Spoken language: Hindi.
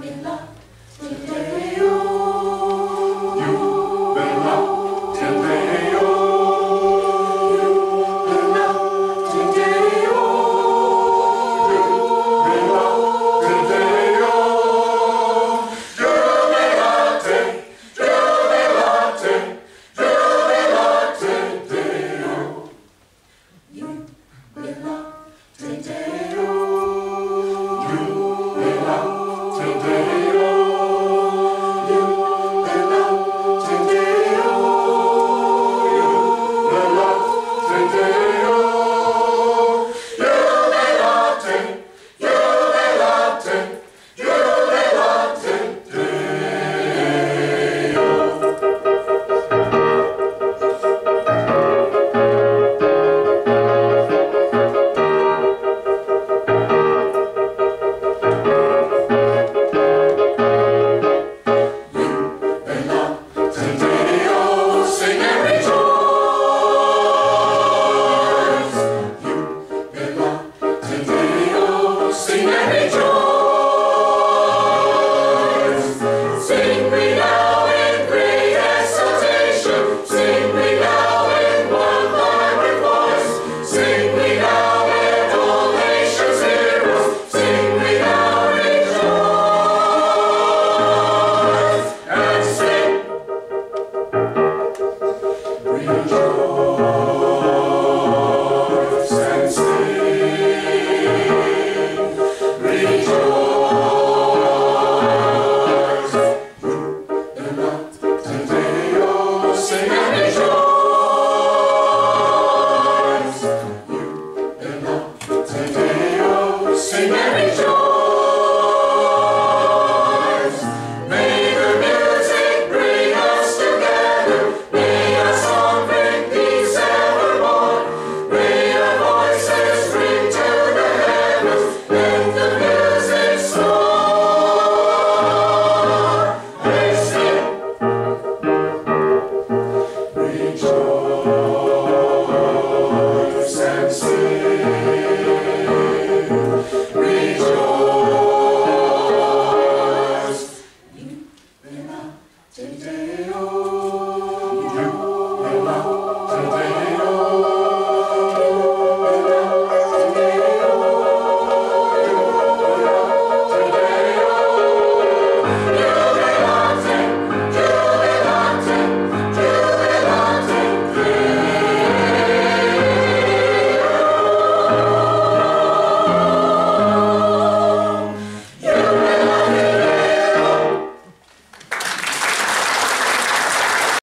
Mila, Mila,